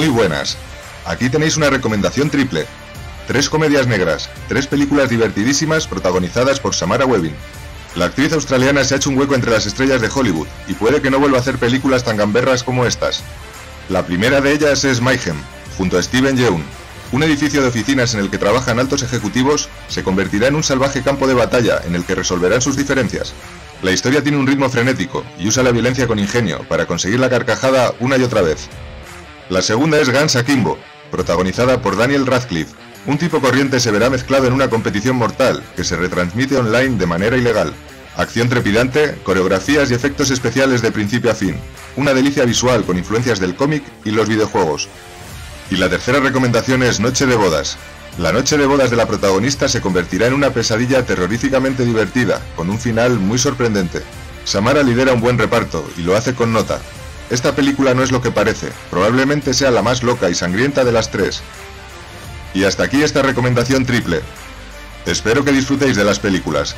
buenas. Aquí tenéis una recomendación triple. Tres comedias negras, tres películas divertidísimas protagonizadas por Samara Webbing. La actriz australiana se ha hecho un hueco entre las estrellas de Hollywood y puede que no vuelva a hacer películas tan gamberras como estas. La primera de ellas es Mayhem, junto a Steven Yeun. Un edificio de oficinas en el que trabajan altos ejecutivos se convertirá en un salvaje campo de batalla en el que resolverán sus diferencias. La historia tiene un ritmo frenético y usa la violencia con ingenio para conseguir la carcajada una y otra vez. La segunda es Guns Akimbo, protagonizada por Daniel Radcliffe. Un tipo corriente se verá mezclado en una competición mortal que se retransmite online de manera ilegal. Acción trepidante, coreografías y efectos especiales de principio a fin. Una delicia visual con influencias del cómic y los videojuegos. Y la tercera recomendación es Noche de Bodas, la noche de bodas de la protagonista se convertirá en una pesadilla terroríficamente divertida, con un final muy sorprendente. Samara lidera un buen reparto y lo hace con nota. Esta película no es lo que parece, probablemente sea la más loca y sangrienta de las tres. Y hasta aquí esta recomendación triple. Espero que disfrutéis de las películas.